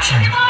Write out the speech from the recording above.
是。